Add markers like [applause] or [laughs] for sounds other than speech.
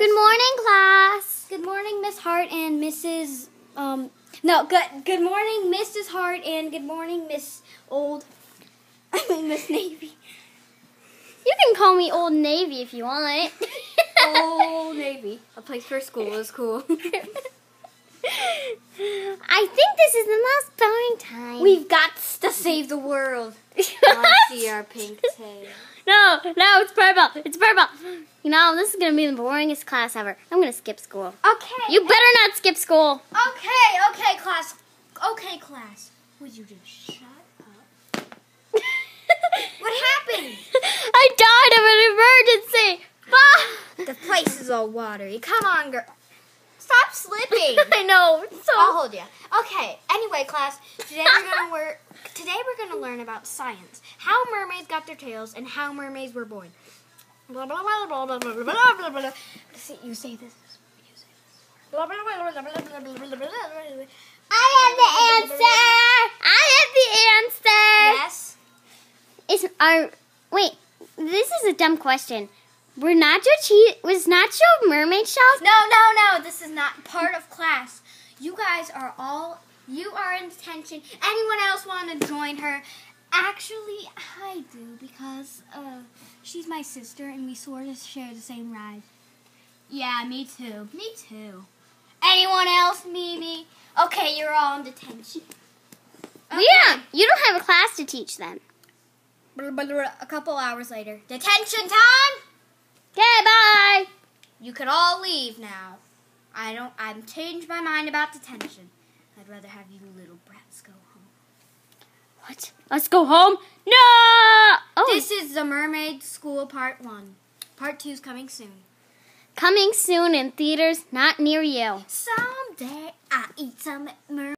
Good morning, class. Good morning, Miss Hart and Mrs. Um, no, good. Good morning, Mrs. Hart, and good morning, Miss Old. [laughs] I mean, Miss Navy. You can call me Old Navy if you want. Old [laughs] Navy, a place for school is cool. [laughs] I think this is the most boring time. We've got to save the world. I see our pink tail. No, no, it's purple. It's purple. You know, this is going to be the boringest class ever. I'm going to skip school. Okay. You better not skip school. Okay, okay, class. Okay, class. Would you just shut up? [laughs] What happened? I died of an emergency. Ah! The place is all watery. Come on, girl. Stop slipping. [laughs] I know. So I'll hold you. Okay. Anyway, class. Today we're gonna [laughs] work. Today we're gonna learn about science. How mermaids got their tails and how mermaids were born. Blah blah blah blah blah blah blah blah blah. See, you say this. You say this. Blah blah blah blah blah blah blah blah blah blah. I have the answer. I have the answer. Yes. Is our wait? This is a dumb question. Were Nacho cheese was Nacho mermaid shells? No, no, no. This is not part of class. You guys are all. You are in detention. Anyone else want to join her? Actually, I do because uh, she's my sister and we sort of share the same ride. Yeah, me too. Me too. Anyone else, Mimi? Okay, you're all in detention. Yeah, you don't have a class to teach them. A couple hours later. Detention time! Okay, bye. You can all leave now. I don't. I've changed my mind about detention. I'd rather have you little brats go home. What? Let's go home. No. Oh, This is the Mermaid School Part 1. Part 2 is coming soon. coming soon in theaters not near you. Someday I eat some mermaid.